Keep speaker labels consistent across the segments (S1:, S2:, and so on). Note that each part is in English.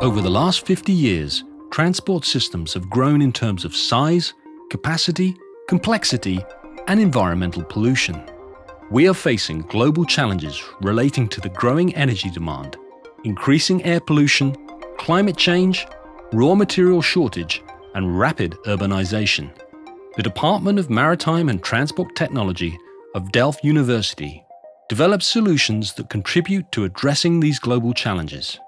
S1: Over the last 50 years, transport systems have grown in terms of size, capacity, complexity, and environmental pollution. We are facing global challenges relating to the growing energy demand, increasing air pollution, climate change, raw material shortage, and rapid urbanization. The Department of Maritime and Transport Technology of Delft University develops solutions that contribute to addressing these global challenges.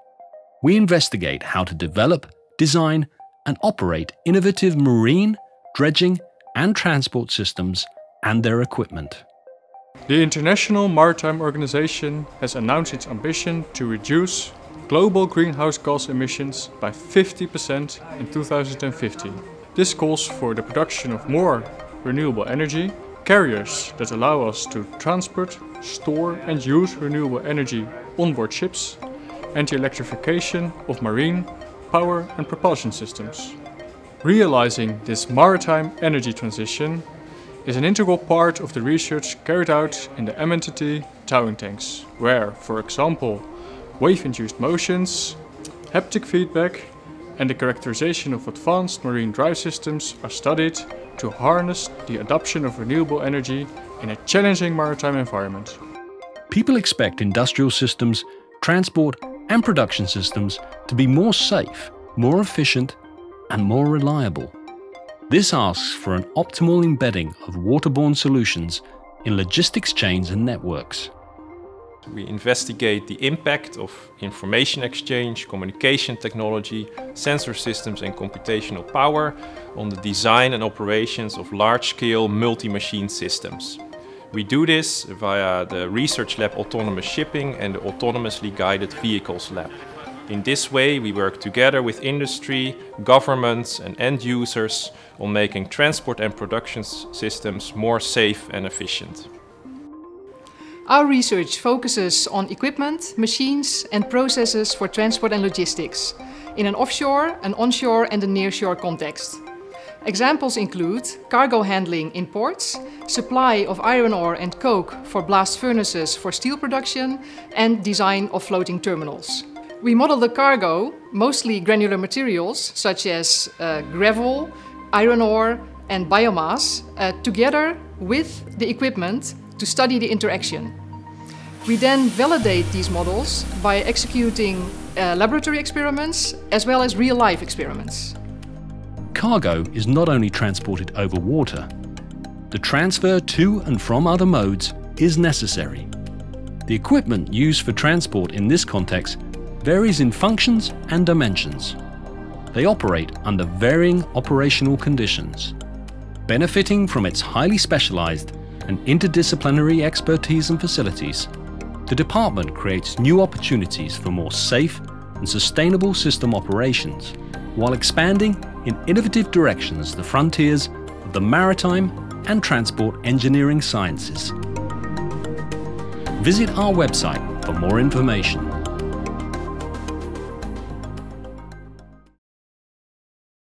S1: We investigate how to develop, design, and operate innovative marine, dredging, and transport systems and their equipment.
S2: The International Maritime Organization has announced its ambition to reduce global greenhouse gas emissions by 50% in 2050. This calls for the production of more renewable energy, carriers that allow us to transport, store and use renewable energy on board ships, and the electrification of marine, power and propulsion systems. Realizing this maritime energy transition is an integral part of the research carried out in the MNTT towing tanks, where, for example, wave-induced motions, haptic feedback and the characterization of advanced marine drive systems are studied to harness the adoption of renewable energy in a challenging maritime environment.
S1: People expect industrial systems, transport and production systems to be more safe, more efficient and more reliable. This asks for an optimal embedding of waterborne solutions in logistics chains and networks.
S3: We investigate the impact of information exchange, communication technology, sensor systems and computational power on the design and operations of large-scale multi-machine systems. We do this via the Research Lab Autonomous Shipping and the Autonomously Guided Vehicles Lab. In this way, we work together with industry, governments and end users on making transport and production systems more safe and efficient.
S4: Our research focuses on equipment, machines and processes for transport and logistics in an offshore, an onshore and a nearshore context. Examples include cargo handling in ports, supply of iron ore and coke for blast furnaces for steel production and design of floating terminals. We model the cargo, mostly granular materials such as uh, gravel, iron ore and biomass, uh, together with the equipment to study the interaction. We then validate these models by executing uh, laboratory experiments as well as real-life experiments.
S1: Cargo is not only transported over water, the transfer to and from other modes is necessary. The equipment used for transport in this context varies in functions and dimensions. They operate under varying operational conditions. Benefiting from its highly specialized and interdisciplinary expertise and facilities, the department creates new opportunities for more safe and sustainable system operations, while expanding in innovative directions the frontiers of the maritime and transport engineering sciences. Visit our website for more information.